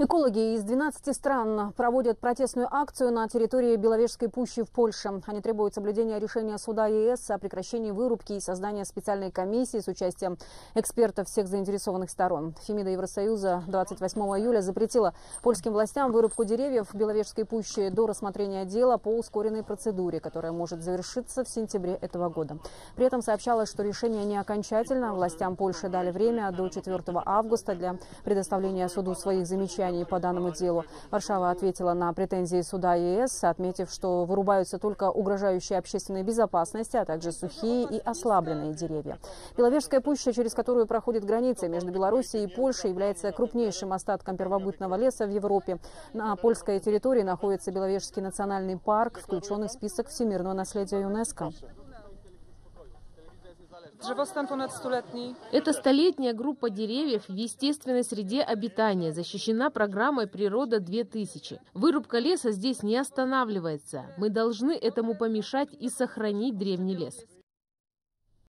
Экологи из 12 стран проводят протестную акцию на территории Беловежской пущи в Польше. Они требуют соблюдения решения суда ЕС о прекращении вырубки и создания специальной комиссии с участием экспертов всех заинтересованных сторон. Фемида Евросоюза 28 июля запретила польским властям вырубку деревьев в Беловежской пуще до рассмотрения дела по ускоренной процедуре, которая может завершиться в сентябре этого года. При этом сообщалось, что решение не окончательно. Властям Польши дали время до 4 августа для предоставления суду своих замечаний замечаний по данному делу. Варшава ответила на претензии суда ЕС, отметив, что вырубаются только угрожающие общественной безопасности, а также сухие и ослабленные деревья. Беловежская пуща, через которую проходит граница между Белоруссией и Польшей, является крупнейшим остатком первобытного леса в Европе. На польской территории находится Беловежский национальный парк, включенный в список всемирного наследия ЮНЕСКО. Это столетняя группа деревьев в естественной среде обитания, защищена программой «Природа-2000». Вырубка леса здесь не останавливается. Мы должны этому помешать и сохранить древний лес.